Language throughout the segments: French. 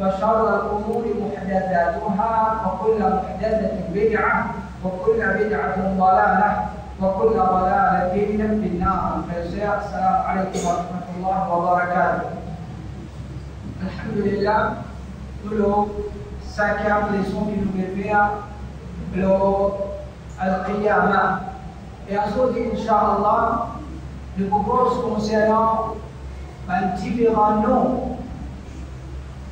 وشر الأمور محدثاتها وكل محدثة بدعة وكل بدعة ضلالة وكل ضلالة في النار. السلام عليكم ورحمة الله وبركاته. الحمد لله كل ساكن لسوق المبيع لو القيامة يأخذ إن شاء الله لبقرص كونسيانا من تبغى النوم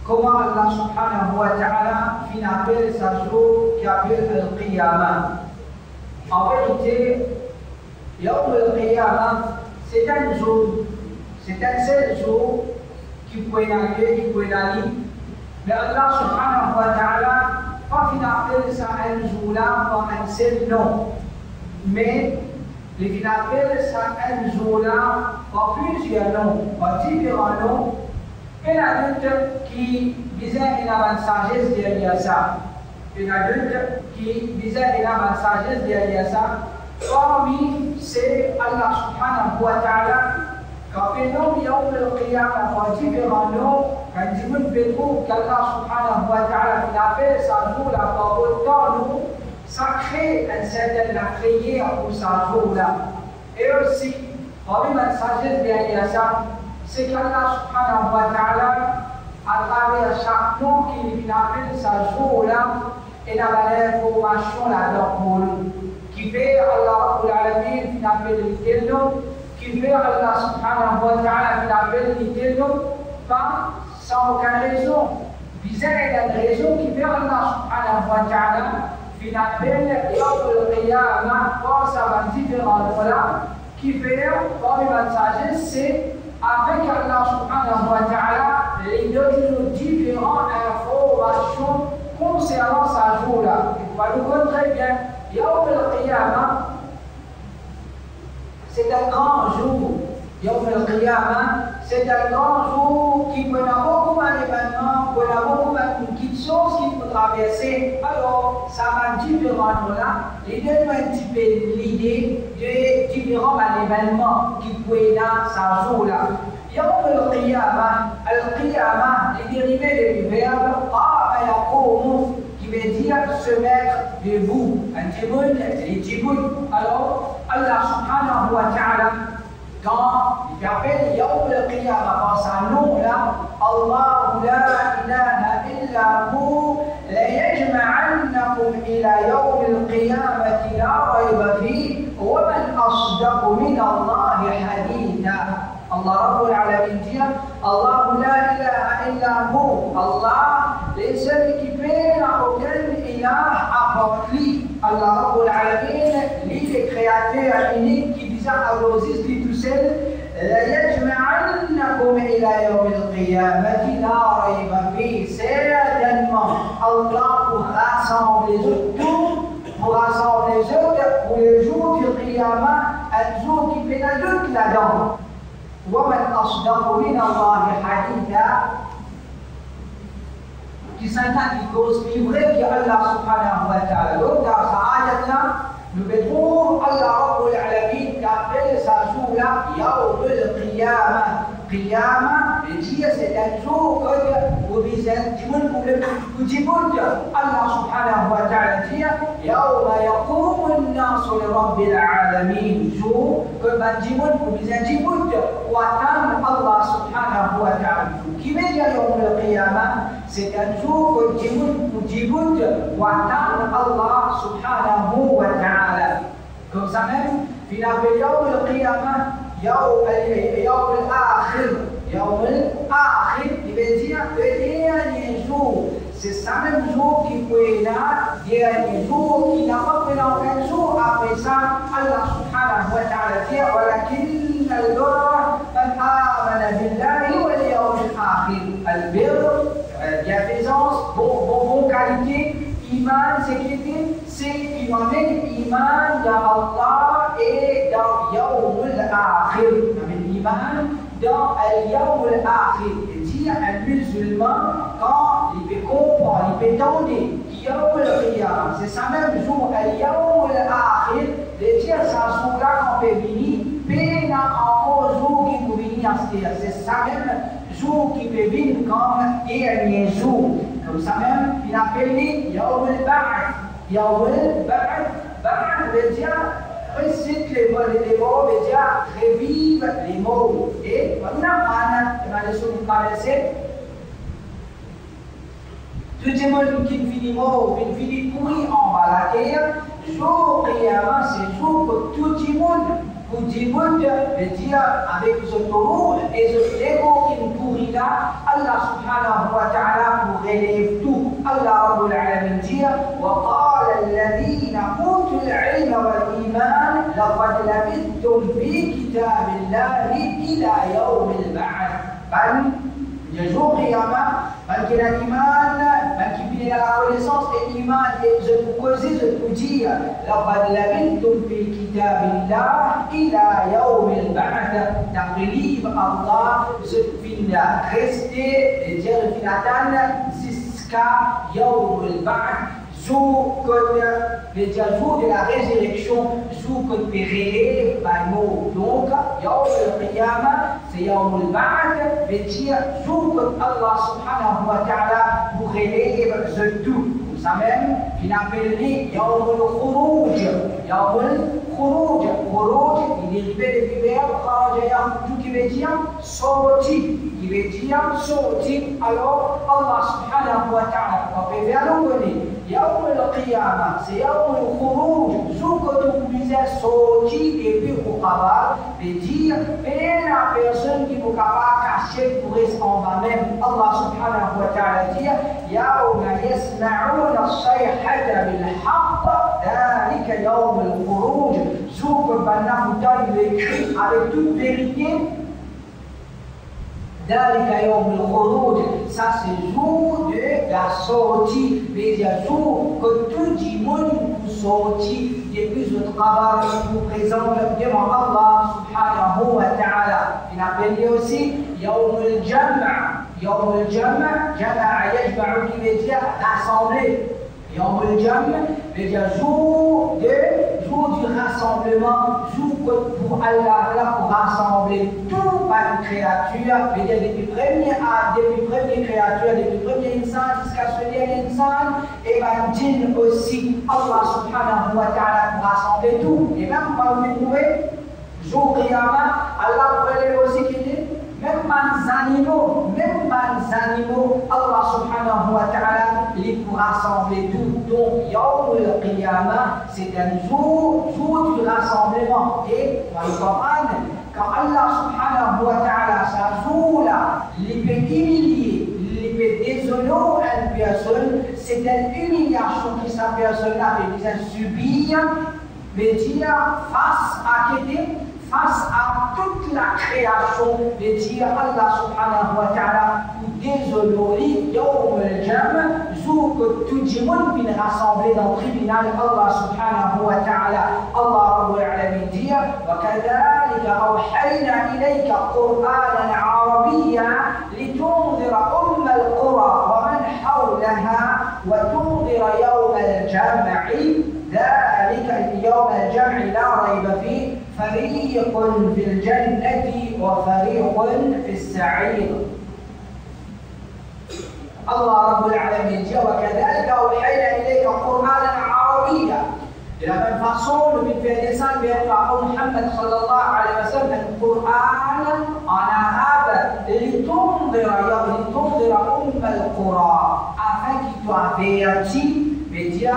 comment Allah subhanahu wa ta'ala appelle sa jour qui appelle Al-Qiyamah. En vérité, Yawm Al-Qiyamah, c'est un jour, c'est un seul jour qui peut arriver, qui peut aller. Mais Allah subhanahu wa ta'ala, pas fin appelle ça un jour-là par un seul nom. Mais il appelle ça un jour-là par plusieurs noms, par différents noms. Un adulte qui disait une sagesse derrière ça? Un adulte qui disait une sagesse derrière ça? Parmi c'est Allah subhanahu wa ta'ala. Quand il nomme Yawm al-Qiyamah par différents noms, quand il dit qu'Allah subhanahu wa ta'ala appelle sa jour là par autant nous, ça crée un certain la prière pour sa jour là. Et aussi, parmi la sagesse derrière ça, c'est qu'Allah subhanahu wa ta'ala, à travers chaque nom qu'il appelle sa jour-là, il a l'information là-dedans pour nous. Qui fait Allah Rabbul Alamin, qui appelle qui fait Allah subhanahu wa ta'ala, qui appelle nom, pas sans aucune raison. Il y a raison qui fait Allah subhanahu wa ta'ala, qui appelle Yawm al-Qiyamah, par sa différents là, qui fait, par une sagesse, c'est avec Allah subhanahu wa ta'ala, il donne différentes informations concernant sa jour-là. Va nous connaître très bien. Yawm al-Qiyamah, c'est un grand jour. Yawm al-Qiyamah, c'est un grand jour qui peut avoir beaucoup d'événements, peut avoir beaucoup de petites choses qu'il faut traverser. Alors, ça va différent là. L'idée donne un petit peu l'idée de différents événements qui peuvent dans sa jour-là. يوم القيامة القيامة لدérivé du verbe قام يقوم qui veut dire se mettre debout un tiboun les tiboun alors Allah subhanahu wa ta'ala quand il appelle يوم القيامة par sa nom là الله لا إله إلا هو ليجمعنكم إلى يوم القيامة لا ريب فيه ومن أصدق من الله حديثا Allah Rabbul Alamin dit Allah la ilaha illa hu Allah les seuls équipés n'a aucun ilah à part lui Allah Rabbul Alamin lui le créateur unique qui disait à Rosis seul ليجمعنكم إلى يوم القيامة لا ريب فيه certainement Allah pour rassembler tout pour rassembler les autres pour le jour du Qiyamah un jour qui doute là-dedans ومن أصدق من الله حديثا qui qui cause vrai que Allah subhanahu wa ta'ala. Donc dans sa ayat là, nous retrouvons Allah Rabbul Alamin t'appelle ça jour-là, يوم القيامة. قيامة dia الله سبحانه وتعالى يوم يقوم الناس لرب العالمين. جو. كما جبت وبزا جبت وأن الله سبحانه وتعالى. كيف يوم القيامة؟ ستنجوك جبت وجبت وأن الله سبحانه وتعالى. كم سمعت في يوم القيامة يوم يوم الآخر يوم الآخر. يبدي يبدي يسوع سامن جو كي بينا يعني جو كي نفق من أوكان جو الله سبحانه وتعالى فيه ولكن الدرة من آمن بالله واليوم الآخر. البر بيافيزانس بو بو بو كاليتي إيمان سكيتي سي إيمان إيمان يا الله. Dans un musulman, quand il peut comprendre, il peut al-Qiyam, c'est ça même jour, Al-Yawm al-Akhir, de dire ça jour-là qu'on peut venir, peine encore jour qui peut venir C'est ça même jour qui peut venir comme dernier jour. Comme ça même, il appelle Yawm al-Ba'ath. Yawm al-Ba'ath, Ba'ath veut dire récite les mots, les mots veut dire revive les mots. Et maintenant, on a. Tout le monde qui finit mort, qui finit pourri en bas la terre, jour et avant, c'est jour pour tout le monde. Pour le monde, veut dire avec ce taureau et ce ego qui nous pourrit là, Allah subhanahu wa ta'ala pour relève tout. Allah Rabbul Alamin dit, وقال الذين أوتوا العلم والإيمان لقد لبثتم في كتاب الله إلى يوم البعث. بل يجو قيامة أكيد إيمان أكيد بين العريسات الإيمان يجب كوزيز الوجية لقد لبثتم في كتاب الله إلى يوم البعث. تقريب الله في الكريستي جل في العدالة زسكا يوم البعث. Jour que le jour de la résurrection, jour par mot. Donc, c'est veut dire jour que Allah subhanahu wa ta'ala vous ce tout. Ça même, il appelle Yawm al-Khuruj. Yawm al-Khuruj. Khuruj, il verbe Kharaja Yakhruj qui veut dire sorti. diyeceğim soğutin alo Allah subhanahu ve teala ve veruluni yevmil kıyamet yevmil huruc zukutum bize soğuti gibi bu kabar ve dire ben la personne qui vous kabar caché pour en va-même Allah subhanahu ve teala dire yevme yesma'una sayhata bil haqq ذلك يوم الخروج سوق بناه تاي avec toute vérité Ça, c'est le jour de la sortie. Mais il y un jour que tout le monde vous sortit depuis votre travail, vous présente devant Allah subhanahu wa ta'ala. Il aussi Yawm jam'a Jam'a yajba'u qui veut dire jour de, jour du rassemblement, jour pour Allah là pour rassembler tout par une créature veut dire depuis premier à depuis premier créature depuis premier insan jusqu'à ce dernier insan et par djinn aussi Allah subhanahu wa ta'ala pour rassembler tout. Et même quand vous trouvez jour qiyamah Allah pour aussi qui dit même les animaux, les Allah subhanahu wa ta'ala, il pour rassembler tout. Donc, Yawm al-Qiyamah, c'est un jour, jour du rassemblement. Et dans le Coran, quand Allah subhanahu wa ta'ala, là, il peut humilier, il peut désoler une personne, c'est une humiliation que sa personne-là peut subir, mais dire face à quelqu'un face à toute la création de dire Allah subhanahu wa ta'ala déshonorer Yawm al-Jam, jour que tout le monde vient rassembler dans le tribunal Allah subhanahu wa ta'ala. Allah Rabbul Alamin dit وكذلك أوحينا إليك عربيا لتنذر أم القرى ومن حولها وتنذر يوم الجمع ذلك يوم الجمع لا ريب فيه فريق في الجنة وفريق في السعير. الله رب العالمين جاء وكذلك أوحينا إليك قرآنا عربيا. لمن فصول من في الإنسان بيقرأ محمد صلى الله عليه وسلم قرآنا على هذا لتنظر يوم لتنظر أم القرى. أفكت qu'il soit averti, mais dire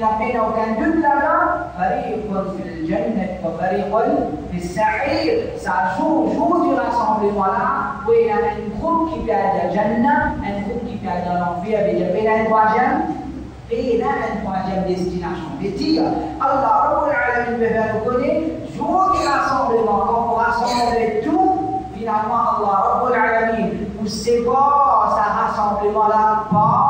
إذا قيل وكان لنا فريق في الجنة وفريق في السعير. سأشوف شو دي راسهم للطلاع وين أن خبك بعد جنة أن خبك بعد رفيع بجبين أن تواجم قيل أن تواجم ديستيناشون بتيا. الله رب العالمين بهالكوني شو دراسهم للمقام وغاسهم للتو Finalement, Allah Rabbul Alamin, vous sépare sa rassemblement là-bas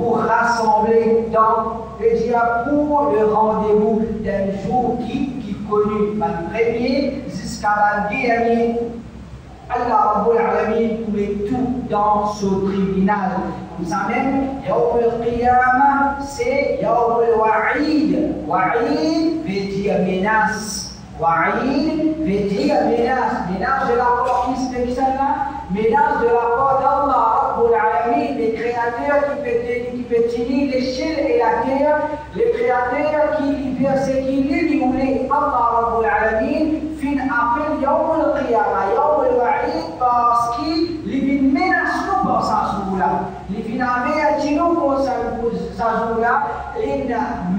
pour rassembler dans et dire pour le rendez-vous d'un jour qui, qui connu, le premier jusqu'à le dernier. Allah Rabbul Alamin pouvait tout dans ce tribunal. Comme ça même, Yawm al-Qiyamah, c'est Yawm al-Wa'id. Wa'id veut dire menace. Menace de la part qui se fait là Menace de la part d'Allah Rabbul Alamin, les créateurs qui peut, qui peut tenir les cieux et la terre, les créateurs qui persécutent, qui voulaient Allah Rabbul Alamin, fin appel Yawm al-Qiyamah, Yawm al-Wa'id, parce Les finalement, qui nous pour sa soula, les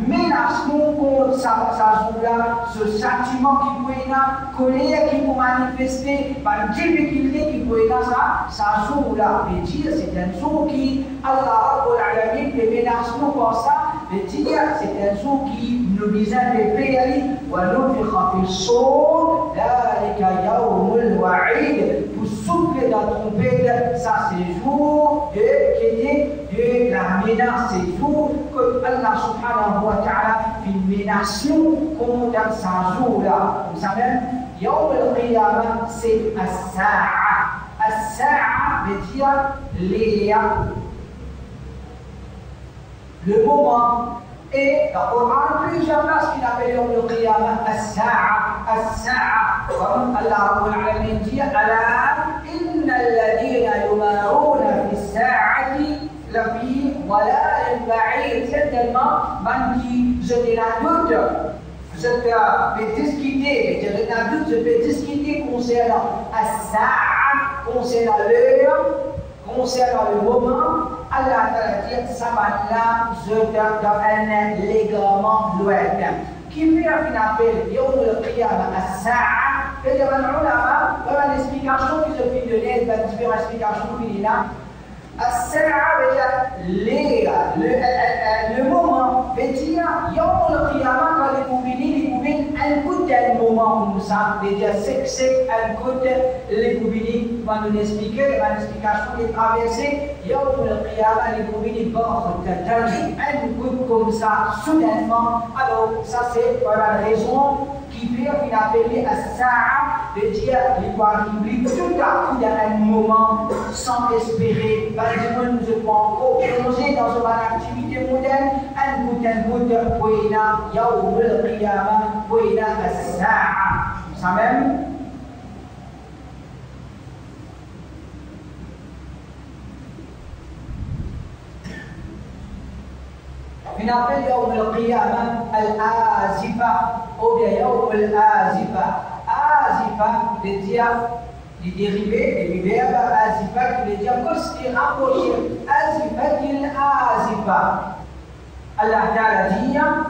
menace nous pour sa soula, ce sentiment qui peut être colère qui peut manifester, par difficulté qui peut être sa, sa soula. Et dire, c'est un jour qui, Allah Rabbul Alamin, menace nous par ça, et dire, c'est un jour qui nous disait de payer, ونفخ في الصور ذلك يوم الوعيد pour souffler dans ton trompette, ça c'est jour de, de la menace, c'est jour que Allah subhanahu wa ta'ala fait une menace comme dans ce jour-là. Vous savez, يوم القيامة c'est الساعة. الساعة veut dire les le moment et le Coran, plusieurs places qu'il appelle au Qiyamah, As-Sa'a, As-Sa'a, comme Allah Rabbul Alamin dit, Ala, Inna alladhina yumaruna fi sa'ati, la vie, voilà, il ba'id, c'est tellement, man qui, je n'ai la doute, je vais euh, discuter, je n'ai la je vais discuter concernant As-Sa'a, concernant l'heure, concernant le moment Allah Ta'ala dit donne un légalement lointain. Qui fait un appel Yom al-Qiyamah as-Sa'a Et il y a un ulama, il y a une explication qui se fait donner, il y a différentes explications. As-Sa'a veut dire le, le, moment, veut dire Yom al-Qiyamah quand les un d'un moment comme ça, déjà c'est un coup les Koubini va nous expliquer, va nous explication des traversées, le Qiyamah, les Koubini bord un coup comme ça, soudainement. Alors, ça c'est voilà la raison qui peut appeler à ça, veut dire qui brille tout à coup dans un moment sans espérer, parce que nous sommes encore plongés dans une activité moderne. un bout d'un bout de poéna, yaoum le poéna à ça. Ça même بنقول يوم القيامة الآزفة أو يوم الآزفة آزفة للديا لديريبي للفيرب آزفة للديا كسكي أقوشي آزفة الآزفة ديا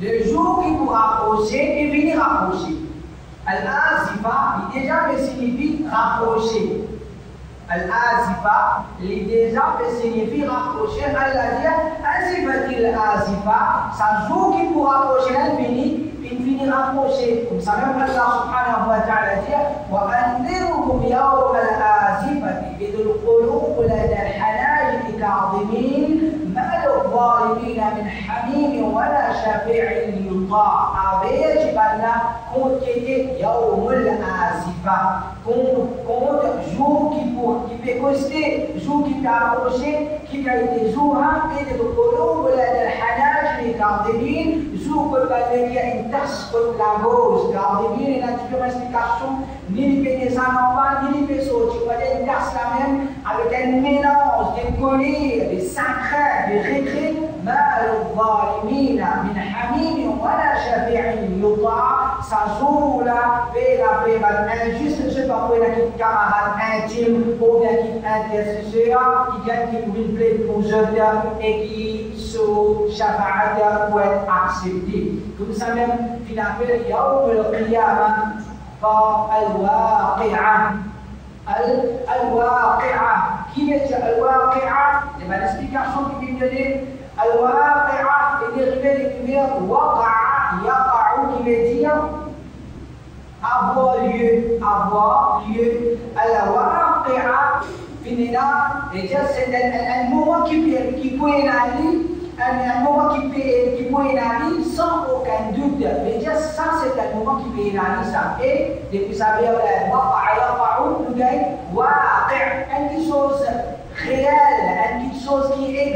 le jour qui vous rapprocher et venir rapprocher. Al-Azifa, il déjà me signifie rapprocher. Al-Azifa, il déjà me signifie rapprocher. Allah أزفت الآسفة سنفوكي بها قوشنا البني بنفيني قوشي سمعنا الله سبحانه وتعالى وأنذرهم يوم الآسفة إذ القلوب لدى الحناجر كاظمين ما للظالمين من حميم ولا شفيع يطاع. يجب أن كنت يوم الآسفة كنت جوكي بوكي بكوستي جوكي كاروشي كي كايتي جوها؟ بين القلوب لدى الحناجر كاظمين جوك البلدية ان تسقط لاغوز كاظمين إن تجو مستي نيلي بين زانوفا نيلي بين صوتي ولا ان تسقط لاغوز avec un mélange de colis, de بخير مال الظالمين من حميم ولا شفيع يطاع. سسولا بلا بلا انجي سجي باقوي لكي كاها انجي بوبيا كي انجي من بلد موجودة. إكي سو شفاعتا وات اكسبتي كم سمم في نافل يوم القيامة؟ فالواقعة. الواقعة كيف الواقعة لما l'explication qui vient donner الواقعة اللي غير كبير وقع يقع qui veut dire avoir lieu avoir lieu الواقعة فينا déjà c'est un, un moment qui un, moment qui peut, qui aller sans aucun doute. Mais déjà, ça, c'est un moment qui ça. Et depuis ça le nous gagne waqi', quelque chose réel, quelque chose qui est.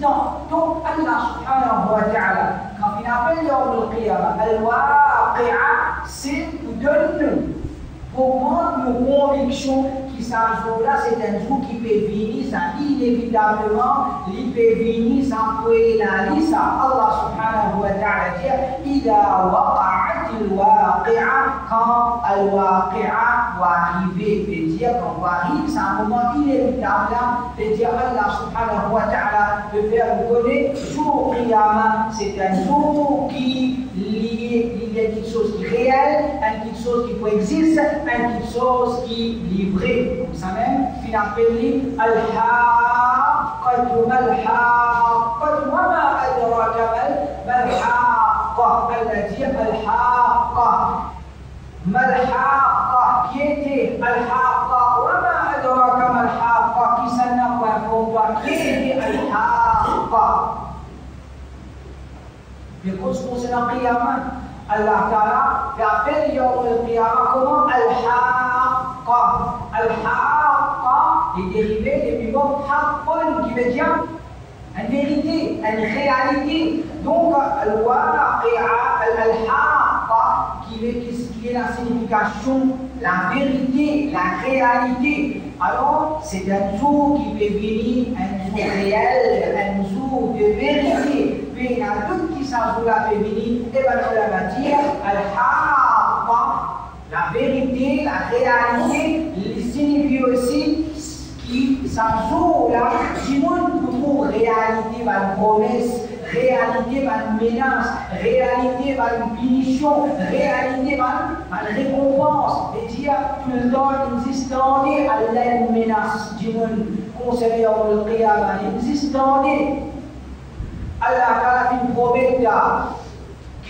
Donc, Allah subhanahu wa ta'ala, quand il appelle Yawm al-Qiyamah, al-waqi'a, c'est pour donner pour moi, nos convictions puissance là, c'est un jour qui peut venir, ça inévitablement, il peut venir sans s'employer la liste. Allah subhanahu wa ta'ala dit, Ida waqa'at al-waqi'a, quand al-waqi'a va arriver, peut dire qu'on va arriver, c'est un moment inévitable, hein. peut dire Allah subhanahu wa ta'ala peut faire connaître, jour qiyama, c'est un jour qui lié, il y a quelque chose qui est réel, un quelque chose qui coexiste, un quelque chose qui livré. Comme ça même, finalement, al-haqqatu mal-haqqatu wa ma adraka mal-haqqa. Elle a al-haqqa. Mal-haqqa, qui était al-haqqa wa ma adraka mal-haqqa, qui s'en a pas pour qui était al-haqqa. Because concernant Qiyamah, Allah Ta'ala appelle Yawm al-Qiyamah comment Al-Haqqa. Al-Haqqa est dérivé du mot Haqqun qui veut dire une vérité, une réalité. Donc, Al-Waqi'a, Al-Haqqa qui, est la signification, la vérité, la réalité. Alors, c'est un jour qui peut venir, un jour réel, un jour de vérité. Puis, il y a tout qui s'en la féminine, et bien, on va dire, al-haqqa, la vérité, la réalité, signifie aussi qui s'en joue là, du monde pour réalité, une promesse, réalité, une menace, réalité, une punition, réalité, une récompense. Et dire tout le temps, existant à la menace du monde concernant le qiyamah, existant Allah Ta'ala fait une promesse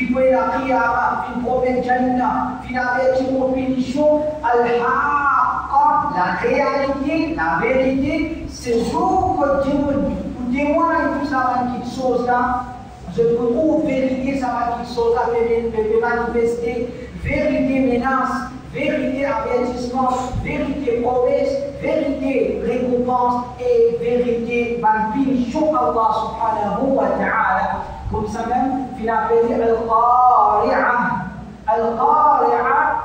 qiyamah, une promesse jannah, finalement, une punition, al-haqqa, la réalité, la vérité, c'est jour que Dieu nous témoigne tout ça, quelque chose là. Je trouve vérité, ça va quelque chose là, peut manifester, vérité menace, vérité avertissement, vérité promesse, vérité récompense et vérité punition Allah subhanahu wa ta'ala. منسمم في نابيلي القارعة القارعة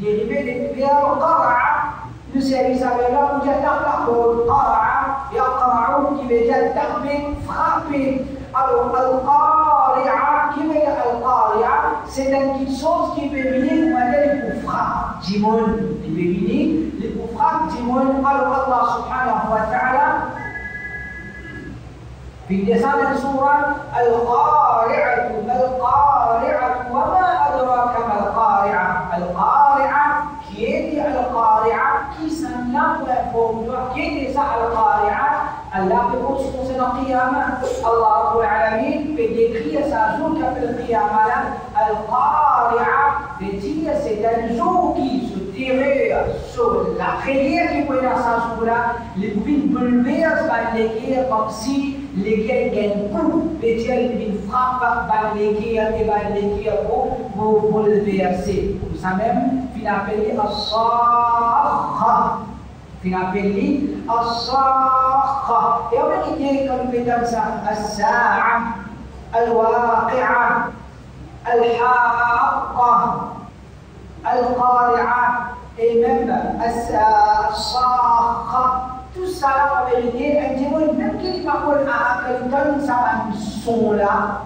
دي بيلي بيار قرعة نسيري سابيلا مجدق لقول قرعة يقرع كبجدق من فخبين القارعة كما القارعة سيدان كي صوت كي بيبيني مدى الكفخة جيمون كي بيبيني الكفخة جيمون قال الله سبحانه وتعالى في لسان السورة القارعة ما القارعة. وما أدراك ما القارعة؟ القارعة كيدي القارعة؟ كي سنة وفوضى كيدي سا القارعة؟ الله بقول سنة قيامة الله رب العالمين في بديكية سازوك في القيامة. القارعة بديكية ستنزوكي ستيرية سولا خليكي بين سازورة لبين بلبية بلقية بقسي terre sur la prière qui peut dans sa jour-là, les pouvines bouleversent par les guerres comme si les guerres gagnent coup. Veut dire les pouvines frappent par les guerres et par les guerres pour, pour bouleverser. Pour ça même, fin appelé As-Sakha. Fin appelé As-Sakha. Et on a dit comme pétale ça, As-Sa'a, Al-Waqi'a. الحاقة القارعة et même الصاخة tout ça, en vérité, un témoin, même qu'il va qu'on a quelqu'un, ça va son là,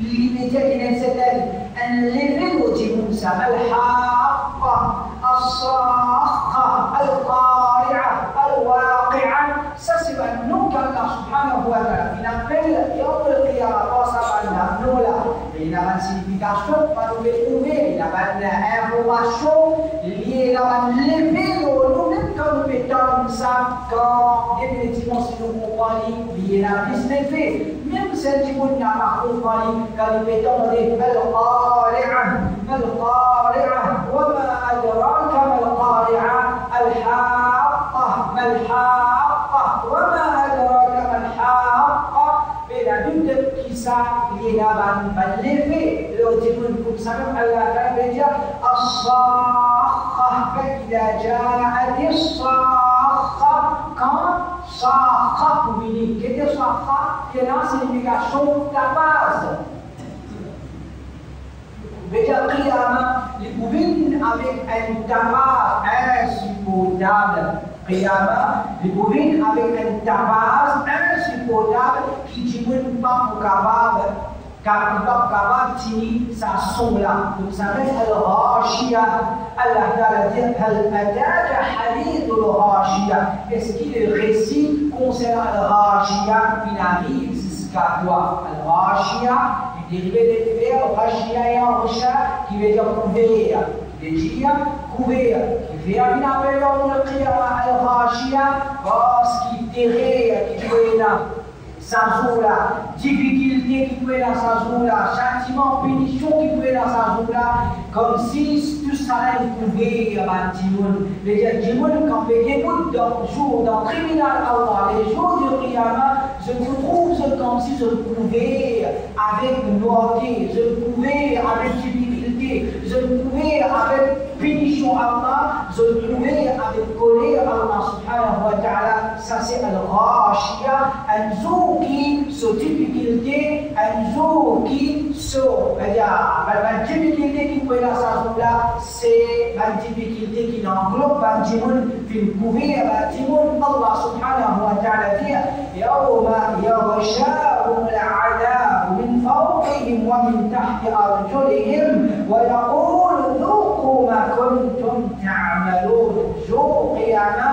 l'immédiat qui vient de un level au témoin, ça va le haqqa, الصاخة القارعة الواقعة سسب النوك الله سبحانه وتعالى من قبل يوم القيامة وصف أن نولا إلى من سيبكاشو فنبقوا به إلى من أهواشو إلى من لبيلو كتاب بيتام ساكا ابن تيموسي المقالي بينا بسنين فيه من سنتكونا محبوب قالي قال بيتام دي ما القارعة ما القارعة وما أدراك ما القارعة الحاقة ما الحاقة وما أدراك ما الحاقة بينا بنت كيسا بينا بان بلفي اللغة منكم على الخارجة الصاخة فإذا جاءت الصاخة كم صاخة بني كده صاخة؟ كنا بيجا صوت تباز. بيجا قيامة لبوين أن un tabac insupportable قيامة لبوين أبيك أن tabac insupportable qui dit même pas au كابتني سعصولا بنسميها الغاشية الله تعالى dit المدار حديد الغاشية est-ce qu'il est récit concernant الغاشية il arrive jusqu'à quoi الغاشية dérivé des verbes غاشية et غشا qui veut dire couvert لجية couvert qui vient من appelons le qiyama الغاشية parce qu'il dérive qui veut dire peut là. Sazoula, difficulté qui peut là, Sazoula, châtiment, punition qui peut là, Sazoula, comme si tout ça allait couvrir à Timoun. Les dire, Timoun, quand fait des bouts dans jour, dans le tribunal Allah, les jours du Qiyama, je me trouve comme si je le pouvais avec nouveauté, je le pouvais avec difficulté, je le pouvais avec punition Allah, le pouvais avec colère Allah subhanahu wa ta'ala. Ça c'est al-Rashia, un jour qui se difficulté, un jour qui se, la difficulté qui peut dans sa jour-là, c'est la difficulté qui englobe la dimoun, qui couvrir la dimoun. Allah subhanahu wa ta'ala dit, يوم يغشاهم العذاب من فوقهم ومن تحت أرجلهم ويقول ذوقوا ما كنتم تعملون. ذوق يعني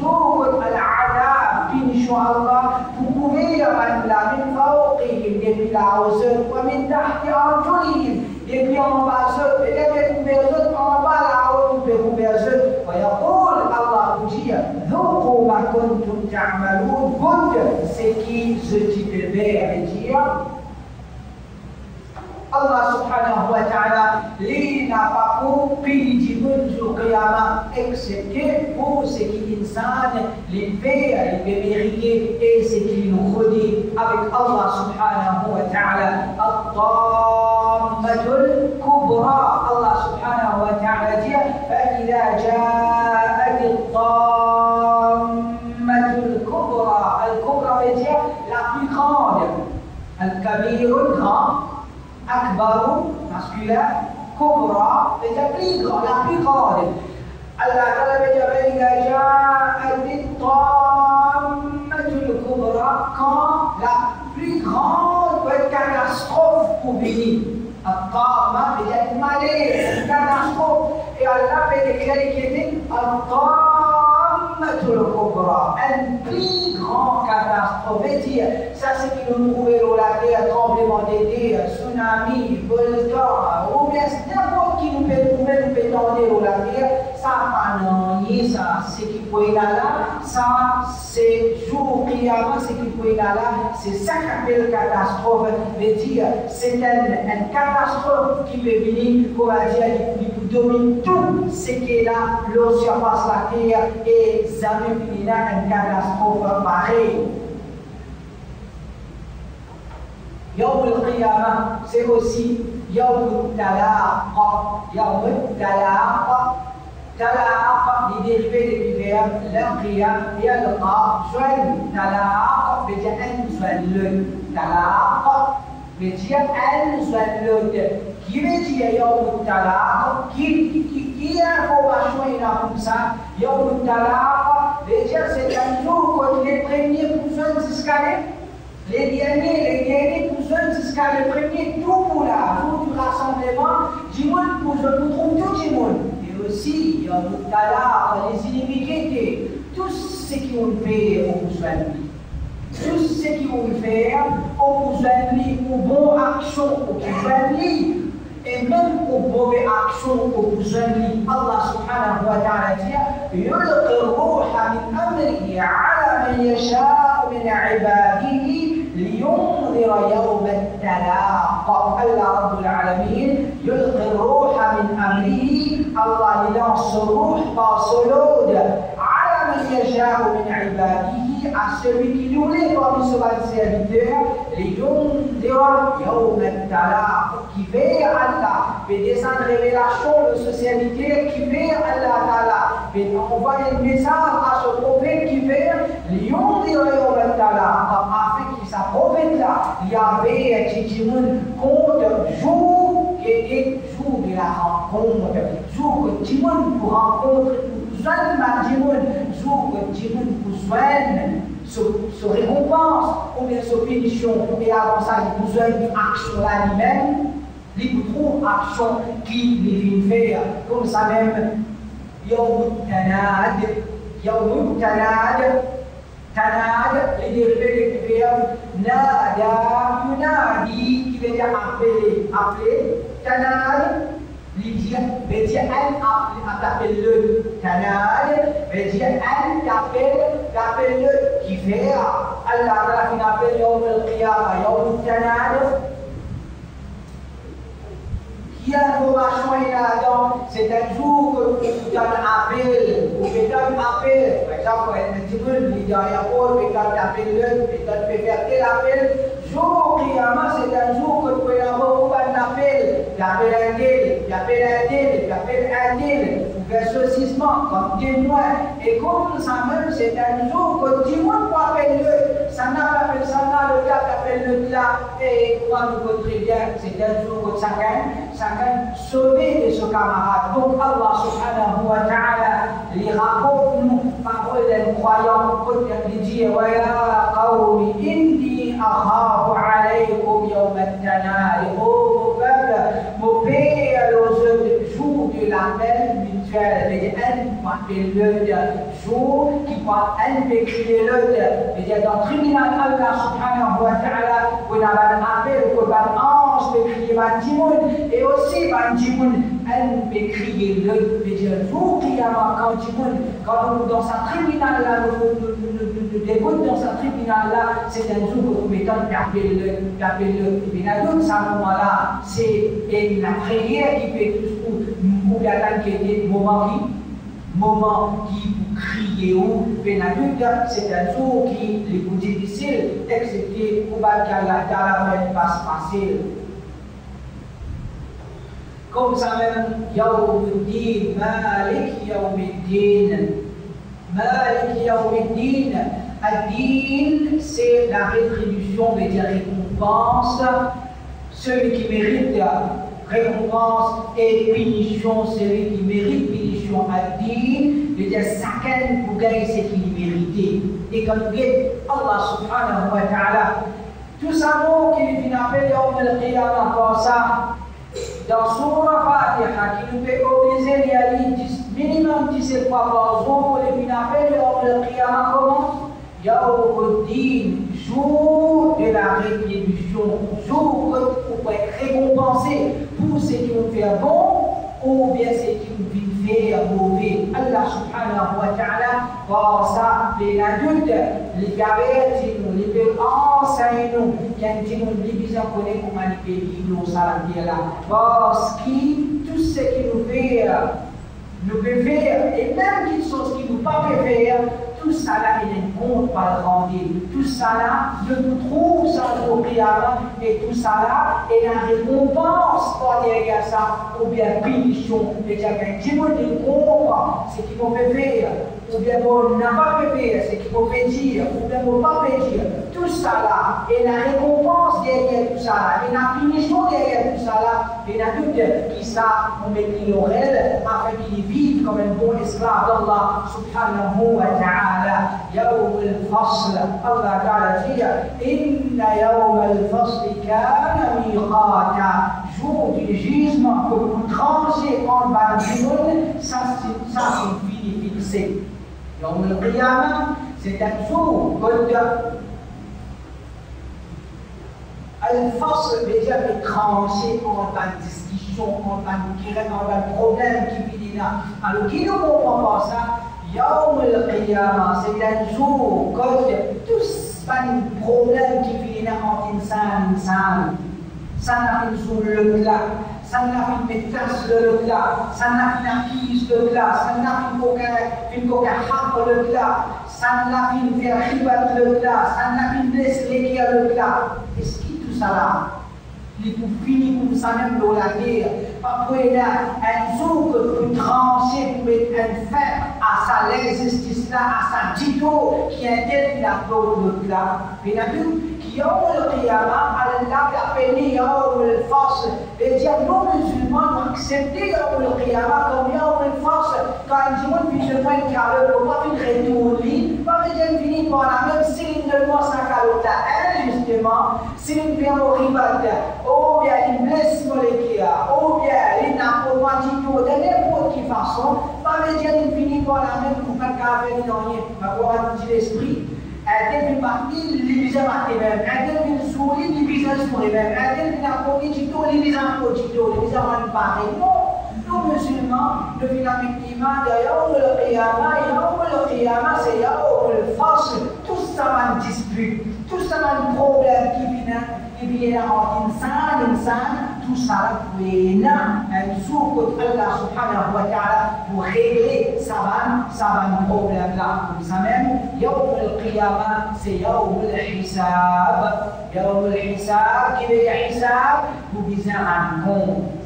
ذوق العذاب. إن الله تكوية من من فوقهم دبلا وسر ومن تحت أرجلهم دبلا وباسر بدبت بيزت وبالا وبيزت ويقول الله تجيه ذوقوا ما كنتم تعملون. كنت سكي زتي ببيع جيه Allah subhanahu wa ta'ala li n'a pas pour pili jour qiyamah excepté pour ce qui insan les fait les mériter et ce qui nous redit avec Allah subhanahu wa ta'ala الطامة الكبرى الله سبحانه وتعالى dit فإذا جاءت الطامة الكبرى الكبرى veut dire la plus grande الكبير grand akbaru masculin, kubra veut dire plus grand, la plus grande. Allah Ta'ala veut dire quand la plus grande catastrophe pour bénir. Attama veut dire malaise, catastrophe. Et Allah veut déclarer qu'il était Attamatul Kubra, un plus grand catastrophe. Veut dire, ça c'est qui nous trouvait dans la terre, tremblement des terres, tsunami, volcan, ou bien n'importe qui nous peut trouver, nous peut tourner au la terre, ça pas non, ça, c'est peut ça, c'est jour qui avant, c'est qui peut y là, c'est ça qui appelle catastrophe, veut dire, c'est une, une catastrophe qui peut venir, qu'on va dire, qui peut dominer tout ce qui est là, l'eau surface la terre, et ça veut finir une catastrophe pareille. Yawm al-Qiyamah, c'est aussi Yawm al-Talaqa. Yawm al-Talaqa. Talaqa, les dérivés des verbe l'Qiyam, Yalqa, joigne. Talaqa veut dire un joigne. Talaqa veut dire un joigne. Qui veut dire Yawm al-Talaqa? Qui, qui, qui, qui information il a comme ça? Yawm al-Talaqa veut dire c'est un jour quand les premiers poussins escalés, les derniers, les derniers poussins jusqu'à le premier tout pour la jour du rassemblement, du monde pour je nous trouve tout le monde. Et aussi, Yom Talaq, les inimités, tous ceux qui ont fait au besoin de tous ceux qui vont faire au besoin de aux bonnes actions au besoin de et même aux mauvaises actions au besoin de Allah subhanahu wa ta'ala dit يلقي الروح من أمره على من يشاء من عباده لينذر يوم التلاق الله رب العالمين يلقي الروح من أمره الله لنص الروح باصلود على من يشاء من عباده à celui qui nous les parmi ses serviteurs, les Yundira Yawm al qui veille Allah, fait descendre révélation de ce serviteur qui veille Allah Ta'ala, fait envoyer un message à ce prophète qui veille, les Yundira Yawm al-Tala, afin sa prophète-là, Yahvé est qui compte jour qui est jour de la rencontre, jour que Timon pour rencontre, pour ma jour que Timon pour joindre se récompense, ou bien sa pénition, et avant ça, il vous joindre action là lui-même, il action qui les faire, comme ça même, Yahweh Tanad, Yahweh Tanad, تناد les dérivés du verbe nada yunadi qui veut dire appeler appeler tanad Lydia veut dire elle appelle le canal, veut dire elle t'appelle, t'appelle le qui fait a l'information est là-dedans, c'est un jour que tu donnes un appel, appel. Par exemple, un petit peu, il dit à l'aéroport, tu appelles le, tu peux faire tel appel. Jour c'est un jour que tu peux avoir un appel. Tu appelles un tu appelles un tu appelles un tel. Verset 6 comme. Et comme même, c'est un jour que témoin peut appeler le. Ça n'a pas ça n'a le cas appelle le là. Et moi, nous très bien, c'est un jour que chacun, chacun sauver de ce camarade. Donc Allah subhanahu wa ta'ala, les raconte nous, parole d'un croyant, peut dire, wa ya qawmi, indi akhafu alaykum yawm al-tanari. Oh, mon peuple, mon père, le jour de l'appel mutuel, les un jour qui va un décrire le, c'est-à-dire dans le tribunal Allah subhanahu wa ta'ala, on a un appel que un ange peut crier un dimoun, et aussi un dimoun, un peut crier le, c'est-à-dire jour qui a quand nous dans un tribunal là, nous, dégoûtons dans un tribunal là, c'est un jour que nous mettons d'appeler le, à ce moment-là, c'est la prière qui fait tout ou bien qui était moment qui, moment qui crier ou pénalude, c'est un jour qui est plus difficile, excepté pour la la passe facile. Comme ça même, Yawmuddin, Malik Yawmuddin, Malik Yawmuddin, Ad-Din, c'est la rétribution, veut dire récompense, celui qui mérite récompense et punition, celui qui mérite punition à dire, veut dire chacun pour gagner ce qu'il méritait. Et quand dites Allah subhanahu wa ta'ala, tout ça mot qu'il vient appeler Yawm al-Qiyamah ça, dans Surah Fatiha, qui nous fait obliger d'y aller minimum 17 fois par jour, il vient appeler Yawm al-Qiyamah comment? Yaouddin, jour de la rétribution, jour où vous être récompensé pour ce qui vous fait bon ou bien ce qui vous fait mauvais. Allah subhanahu wa ta'ala, pour ça, les les gabets, les enseignants, quand ils les bisons connaît comment les pays, nous salam là. Parce que tout ce qui nous fait, nous fait faire, et même qu'ils sont ce qui nous pas fait faire, tout ça là, il est compte par le Tout ça là, je nous trouve ça au et tout ça là, et la récompense pour derrière ça, ou bien punition, et il y a un petit peu de comprendre ce qu'il faut faire, ou bien on n'a pas fait faire, ce qu'il faut dire, ou bien on pas dire. Tout ça là, et la récompense derrière tout ça là, et la punition derrière tout ça là, et la lutte qui ça, on met l'oreille, afin qu'il vive comme un bon esclave d'Allah subhanahu wa ta'ala. تعالى يوم الفصل الله تعالى فيها إن يوم الفصل كان ميقاتا jour du jugement que vous tranchez en Babylone, ça c'est fini fixé. يوم القيامة c'est un jour que الفصل veut dire trancher en une discussion, en une querelle, en un problème qui vit là. Alors qui ne comprend pas ça Yawm al-Qiyamah, c'est un jour que tous les problèmes qui viennent entre insan insan. Ça n'a pas sur le plat, sana pin pecah sudah kelak sana pin aki sudah kelak sana pin pokai pin pokai hak sudah kelak sana pin firhibat sudah kelak sana pin des lekia kelak eski tu salah. Là les pour finir comme ça même dans la guerre. Après là, un jour vous mettez un fer à sa l'injustice là, à sa dito qui interdit la le plat. Mais la qui ont le qiyamah, Allah a appelé le force. Dire non musulmans ont accepté le qiyamah comme le force. Quand ils disent, puis je prends une calotte, pour pas une retourner, pas besoin finir par la même signe de moi sa calotte. Une pierre au ribat, ou bien une blesse moléculaire, ou bien une approbatique, de n'importe quelle façon, pas par la même pour pas pour un petit esprit. Ada bin Bakti li bisa mati bem, ada bin Suri li bisa suri bem, ada bin Akoni cito li bisa aku cito, li bisa manfaat. No, nous musulmans, le final iman de yaoum le qiyamah, yaoum le qiyamah, c'est yaoum le fasl. Tout ça va dispute, tout sama problème qui vient qui vient en insan insan tout ça وين نزوق الله سبحانه وتعالى وخير سبان سبان problème là. زمان يوم القيامة سيوم الحساب يوم الحساب كيف الحساب وبيزان عنكم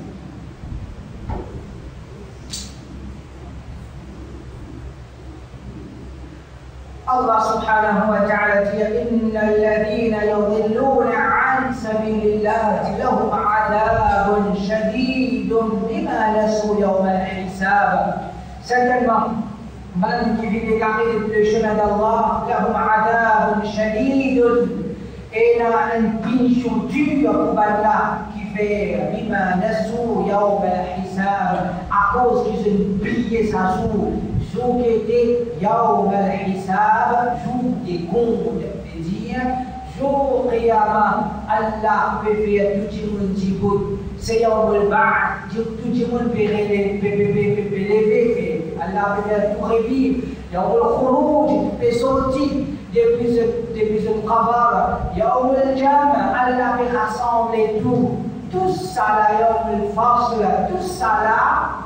الله سبحانه وتعالى إن الذين يضلون عن سبيل الله لهم عذاب شديد بما نسوا يوم الحساب. سيدنا من في تعقيد الشمع الله لهم عذاب شديد. إلى أن تنشو تيوك بلا كفير بما نسوا يوم الحساب. أقوز كيزن بيس أسول جوكيتي يوم الحساب جودي كون بديا جو قيامة. الله بفيا تجمون جيبون سيوم البعث. تجمون بغير بليفي الله بفيا تغيبي. يوم الخروج. بسورتي. depuis depuis le Qabar, يوم الجامع. الله بيغاسون les tous, tous à la يوم الفصل, tous à la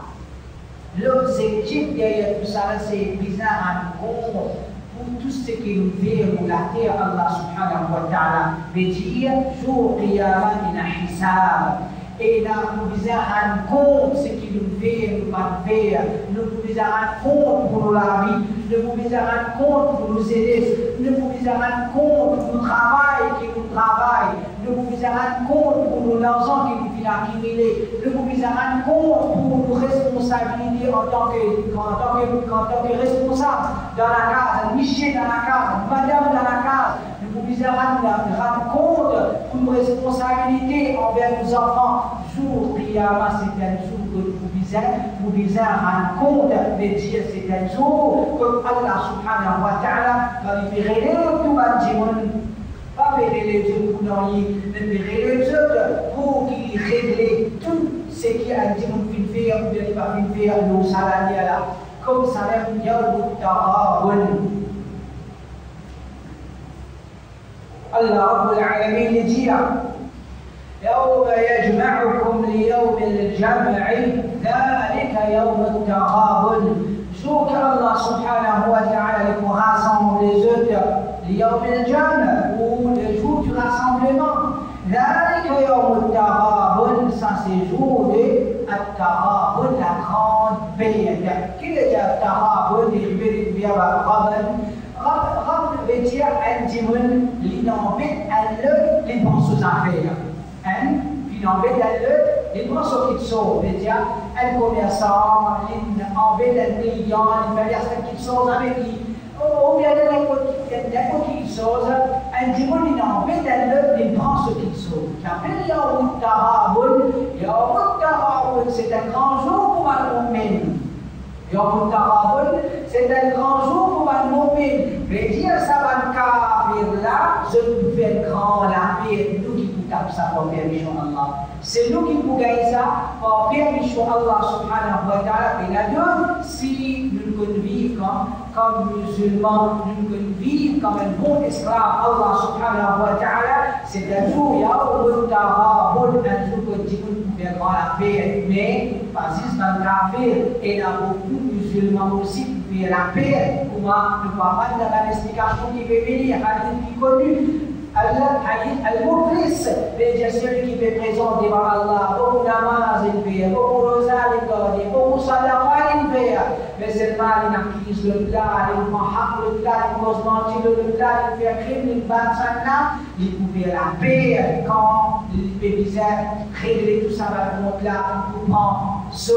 L'objectif derrière tout ça, c'est de en compte pour tout ce qui nous fait la terre, Allah subhanahu wa ta'ala, veut dire jour qiyamah. Et là, nous visons en compte ce qui nous fait, nous faire. Nous en compte pour la vie. Nous visons en compte pour nous aider. Nous visons en compte pour le travail qui nous travaille. Nous visons en compte pour enfants qui nous viennent accumuler. Nous visons en compte pour nos responsabilités en tant que, en tant que, en tant que responsable dans la case, Michel dans la case, Madame dans la case. Nous en rendre compte pour nos responsabilités envers nos enfants jour Qiyamah, c'est un jour vous besoin, vous besoin rendre compte de dire c'est un jour comme Allah subhanahu wa ta'ala quand il fait rêver tout le monde pas faire les yeux pour nous, mais les autres pour qu'il règle ceux qui adiment une vie ou bien pas une vie, nous salam yala, comme salam yawm ta'awun. الله رب العالمين يجيع يوم يجمعكم ليوم الجمع ذلك يوم التغابن شوك الله سبحانه وتعالى pour rassembler les autres ليوم الجمع ou le jour du rassemblement ذلك يوم التغابن ça c'est jour de التغابن la grande paix qui est التغابن dérivé du verbe غابن غابن veut dire un dimanche l'inambit elle les bons sous affaires hein puis l'inambit elle les bons sous qui sont veut dire un commerçant l'inambit un client il veut dire qui sont avec qui chose l'inambit elle les bons sous qui sont qui appelle Yawm Tarabun Yawm Tarabun c'est un grand jour pour un mu'min Yawm Tarabun c'est un grand jour pour un mu'min mais dire ça va kafir là je nous fais grand la paix nous qui nous tapons ça pour permission Allah c'est nous qui nous gagnons ça pour permission Allah subhanahu wa ta'ala. Et la deux si pouvons vivre comme, comme musulmans nous vivre comme un bon esclave Allah subhanahu wa ta'ala c'est un jour Yawm Tarabun un jour que Dieu nous la paix mais pas dans le et a beaucoup de musulmans aussi qui la paix. Comment de la l'explication qui peut venir hadith qui connu il acquise le plat il prend haq le plat il cause mentir le plat il fait crime il bat sana il pouvait la paix quand il fait misère régler tout ça dans le monde là pour prendre ce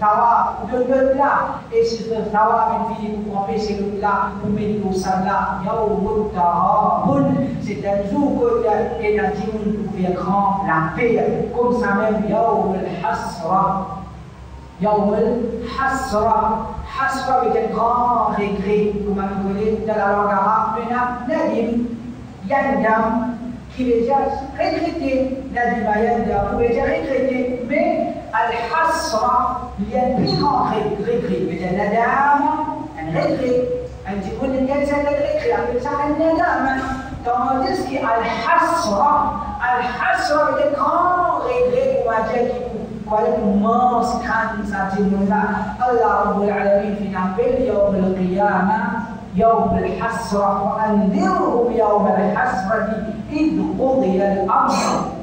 tawa de le plat et si ce tawa une fille pour empêcher le plat pour mettre au sabla yaoumut tahabun c'est تنزوك énergie où il est grand, la paix, comme ça même يوم الحسرة يوم الحسرة حسرة avec un grand regret, comme on connaît dans la langue arabe, maintenant, Nadim, Yandam, qui est déjà regretté, Nadim Yandam, vous est déjà regretté, mais الحسرة il y a un plus grand regret, mais Nadam, un regret, un petit peu de regret, ça fait le regret, ça fait Nadam, Tandis qu'Al-Hasra, Al-Hasra était grand regret pour Adjel qui voyait l'immense calme sentiment-là. Allah Rabbul Alamin fait appel Yawm al-Qiyamah, Yawm al-Hasra, وأنذرهم يوم الحسرة إذ قضي الأمر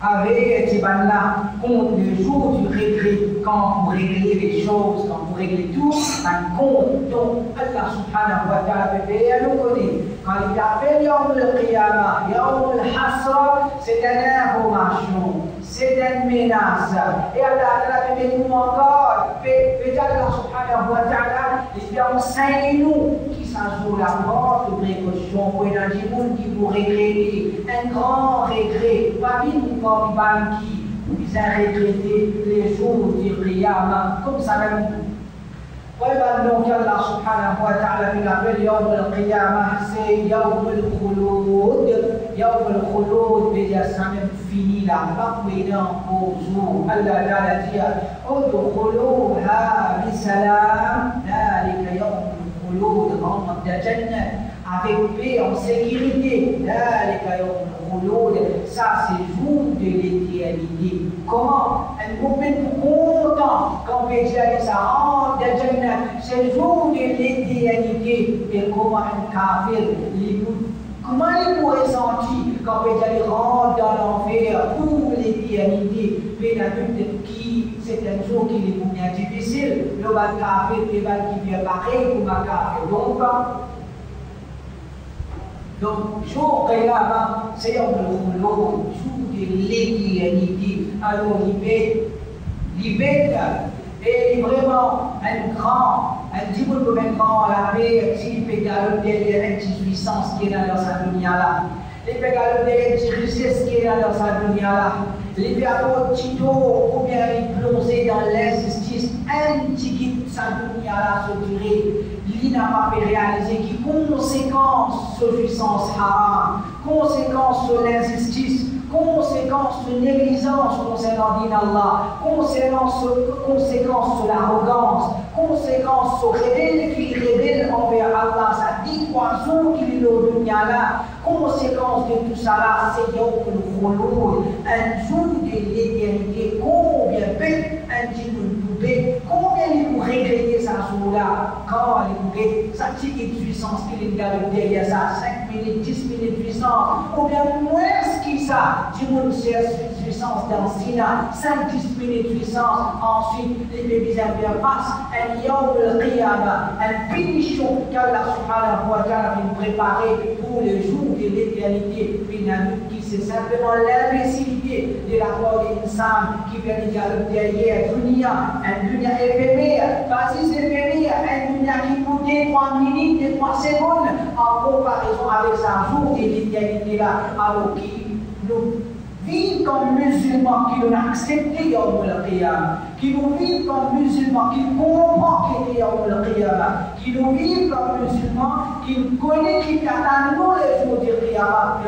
avec Tibana compte le jour du regret, quand vous réglez les choses, quand vous réglez tout, un compte dont Allah subhanahu wa ta'ala nous connaît. Quand il appelle Yom al-Qiyamah, Yom al-Hasra, c'est une information, c'est une menace. Et Allah fait nous encore, fait Allah subhanahu wa ta'ala, il enseigne-nous qui s'en joue la porte de précaution pour un monde qui vous regretter, un grand regret, comme qui vous a regretté les jours du Qiyamah, comme ça même. ويبقى أنه الله سبحانه وتعالى في قبل يوم القيامة سي يوم الخلود يوم الخلود بجسم فيني لا بقينا فوزو ألا تعالى ادخلوها بسلام ذلك يوم الخلود غمض جنة avec paix, en sécurité. Ça, c'est jour de l'éternité. Comment? Un moment content quand on peut dire ça rentre de Jannah. C'est le jour de l'éternité. Et comment un kafir, comment il pourrait sentir quand dire rentre dans l'enfer pour l'éternité? Mais la de qui? C'est un jour qui est bien difficile. Le kafir, le qui vient pareil pour ma kafir. Donc, donc, jour Qiyamah, c'est un de l'éternité. Alors, l'ibet est vraiment un grand, un petit peu grand la paix, s'il peut garder une petite qui est dans sa dunya là. Il garder une petite qui est dans sa là. Tito ou bien plonger dans l'injustice, un petit sa dunia là se n'a pas réaliser qui conséquence sur puissance haram, conséquence sur l'injustice, conséquence de négligence concernant din Allah, conséquence, conséquence de l'arrogance, conséquence sur rebelle qui révèle envers Allah, ça dit poison qu'il est au dunya là, conséquence de tout là, c'est que nous voulons un jour de l'éternité, combien peut un jour de combien il vous regretter jour-là, quand il vous ça tire une puissance qu'il est derrière ça, 5 minutes, 10 minutes puissance, ou bien moins ce ça, du monde puissance dans Sina, 5-10 minutes puissance, ensuite les bébés passent, un yawm al-qiyamah, un punition qu'Allah subhanahu wa ta'ala préparer pour le jour de l'éternité, qui c'est simplement l'imbécilité de la part des insan qui vient de derrière dunya, un dunya éphémère, c'est éphémère, un dunya qui coûtait 3 minutes et 3 secondes en comparaison avec sa jour de l'éternité là, alors qui nous vivent comme musulmans, qui nous accepté Yawm al-Qiyamah, qui nous vivent comme musulmans, qui comprennent qu'il est Yawm al-Qiyamah, qui nous vivent comme musulmans, qui nous connaissent, qui attendent nous les jours du Qiyamah.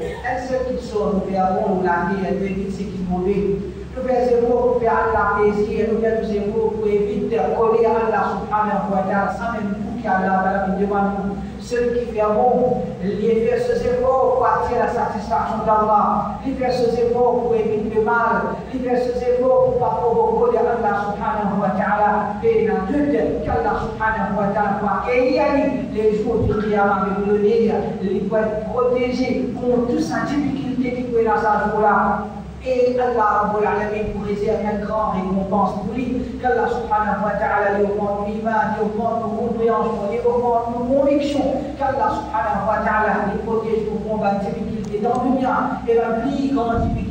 Est-ce qu'ils sont, nous nous l'avons dit, elle dit ce qu'ils mauvais. Nous faisons pour faire Allah plaisir, nous faisons pour éviter de coller Allah subhanahu wa ta'ala, sans même pour qu'Allah demande celui qui fait bon, il fait ses efforts pour attirer la satisfaction d'Allah, il fait ses efforts pour éviter le mal, il fait ses efforts pour pas provoquer Allah subhanahu wa ta'ala, et dans doute qu'Allah subhanahu wa ta'ala va accueillir les jours du Qiyamah avec le nègre, il va être protégé contre toute sa difficulté qui peut dans sa jour-là. Et Allah Rabbul Alamin pour réserver un grand récompense pour lui. Qu'Allah subhanahu wa ta'ala lui augmente l'iman, lui augmente nos compréhensions, lui augmente nos convictions. Qu'Allah subhanahu wa ta'ala lui protège nos combats de difficultés dans le bien et la plus grande difficulté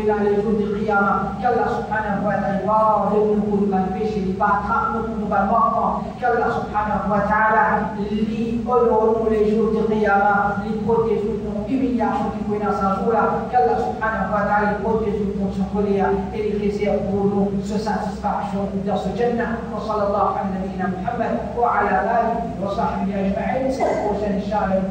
إلى يوم القيامة كالله سبحانه وتعالى واضح نقول في شيء بعثان نقول بعثان كالله سبحانه وتعالى لي أولون ليوم القيامة لكل يسوع إبن يعشق كونا سازولا كالله سبحانه وتعالى لكل يسوع سكوليا إلي خيسي أقولون سسان سسكاشون درس الجنة. وصلى الله على نبينا محمد وعلى آله وصحبه أجمعين. سيكون إن شاء الله